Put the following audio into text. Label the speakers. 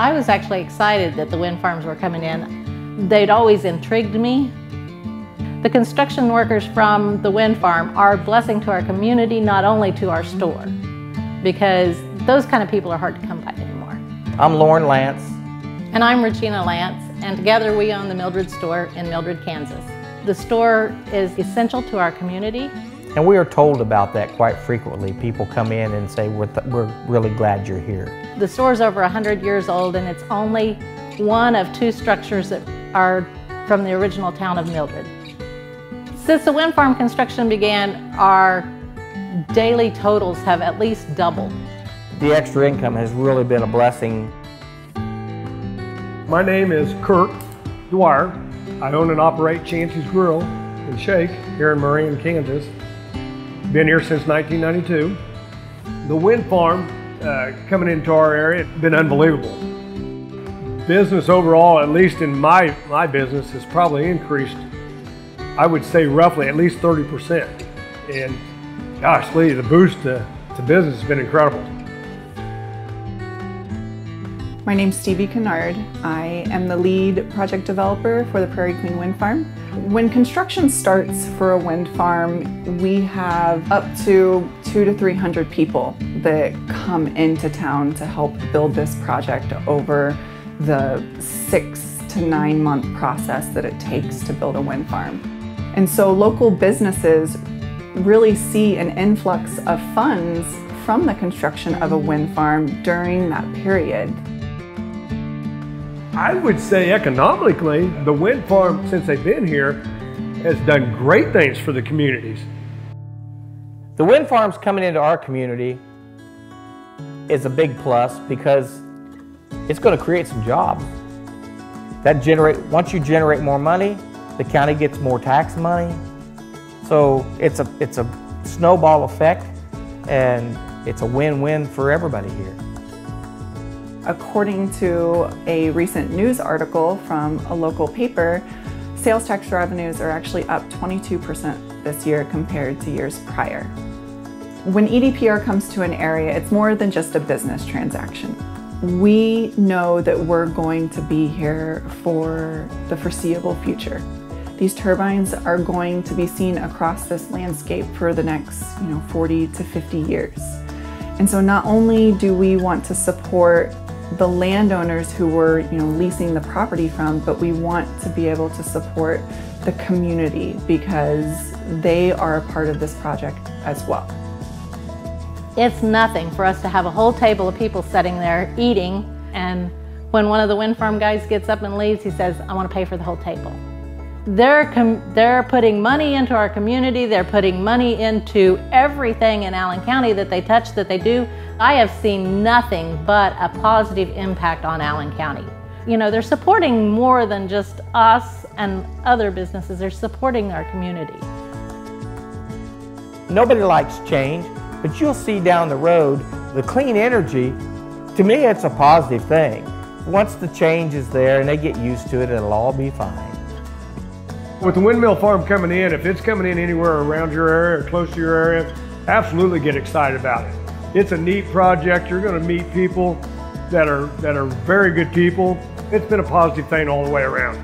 Speaker 1: I was actually excited that the wind farms were coming in. They'd always intrigued me. The construction workers from the wind farm are a blessing to our community, not only to our store, because those kind of people are hard to come by anymore.
Speaker 2: I'm Lauren Lance.
Speaker 1: And I'm Regina Lance, and together we own the Mildred store in Mildred, Kansas. The store is essential to our community.
Speaker 2: And we are told about that quite frequently. People come in and say, we're, we're really glad you're here.
Speaker 1: The store is over 100 years old and it's only one of two structures that are from the original town of Mildred. Since the wind farm construction began, our daily totals have at least doubled.
Speaker 2: The extra income has really been a blessing.
Speaker 3: My name is Kirk Dwyer. I own and operate Chancey's Grill and Shake here in Marion, Kansas. Been here since 1992. The wind farm uh, coming into our area been unbelievable. Business overall, at least in my, my business, has probably increased, I would say roughly at least 30%. And gosh, Lee, the boost to, to business has been incredible.
Speaker 4: My name's Stevie Kennard. I am the lead project developer for the Prairie Queen Wind Farm. When construction starts for a wind farm, we have up to two to 300 people that come into town to help build this project over the six to nine month process that it takes to build a wind farm. And so local businesses really see an influx of funds from the construction of a wind farm during that period.
Speaker 3: I would say economically, the wind farm, since they've been here, has done great things for the communities.
Speaker 2: The wind farms coming into our community is a big plus because it's going to create some jobs. That generate once you generate more money, the county gets more tax money. So it's a it's a snowball effect and it's a win-win for everybody here.
Speaker 4: According to a recent news article from a local paper, sales tax revenues are actually up 22% this year compared to years prior. When EDPR comes to an area, it's more than just a business transaction. We know that we're going to be here for the foreseeable future. These turbines are going to be seen across this landscape for the next you know, 40 to 50 years. And so not only do we want to support the landowners who we're you know, leasing the property from, but we want to be able to support the community because they are a part of this project as well.
Speaker 1: It's nothing for us to have a whole table of people sitting there eating and when one of the wind farm guys gets up and leaves, he says, I want to pay for the whole table. They're, they're putting money into our community. They're putting money into everything in Allen County that they touch, that they do. I have seen nothing but a positive impact on Allen County. You know, they're supporting more than just us and other businesses. They're supporting our community.
Speaker 2: Nobody likes change, but you'll see down the road the clean energy. To me, it's a positive thing. Once the change is there and they get used to it, it'll all be fine.
Speaker 3: With the windmill farm coming in, if it's coming in anywhere around your area or close to your area, absolutely get excited about it. It's a neat project. You're going to meet people that are that are very good people. It's been a positive thing all the way around.